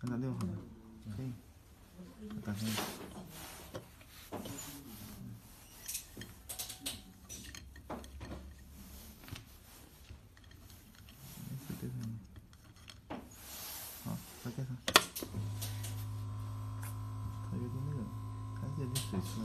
看到六号了，可以，打开。好，打开它。它有点热，看这水出来。